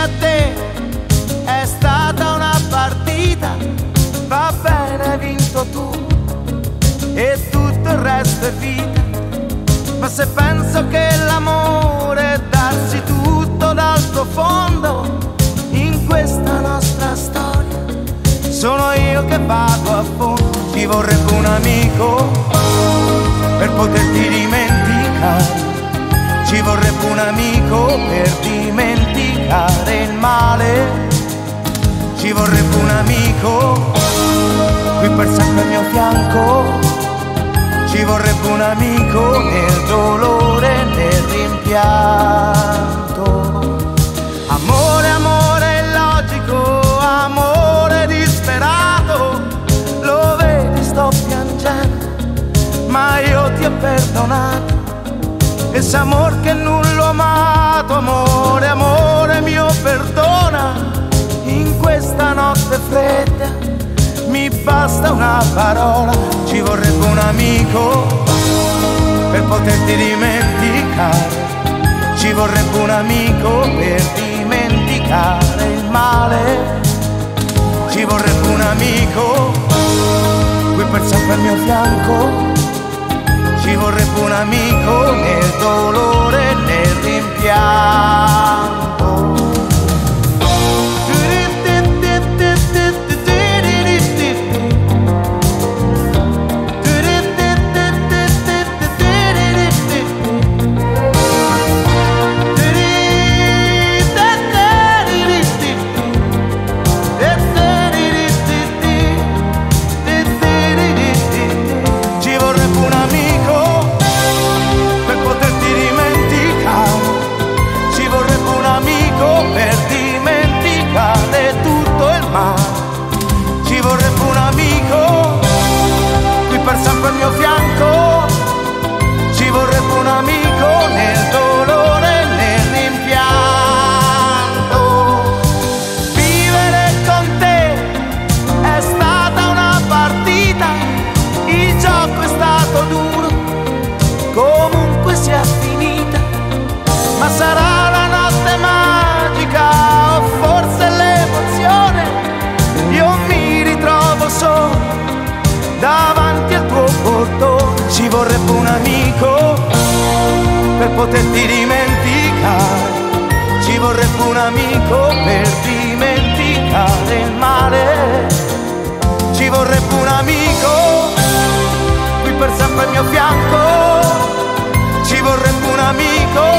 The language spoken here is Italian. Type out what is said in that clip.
a te, è stata una partita, va bene, hai vinto tu. E tutto il resto è vita. Ma se penso che l'amore è darsi tutto dal profondo in questa nostra storia, sono io che vado a fondo, ti vorrebbe un amico per poterti dimenticare, ci vorrebbe un amico per dimenticare. Ci vorrebbe un amico qui per sempre al mio fianco ci vorrebbe un amico nel dolore, nel rimpianto. Amore, amore illogico, amore disperato, lo vedi sto piangendo, ma io ti ho perdonato. Ese amor che non l'ho amato, amore, amore mio notte fredda mi basta una parola, ci vorrebbe un amico per poterti dimenticare, ci vorrebbe un amico per dimenticare il male, ci vorrebbe un amico qui per sempre al mio fianco, ci vorrebbe un amico nel dolore, nel rimpianto. Vorrebbe un amico per poterti dimenticare, ci vorrebbe un amico per dimenticare il male, ci vorrebbe un amico qui per sempre al mio fianco, ci vorrebbe un amico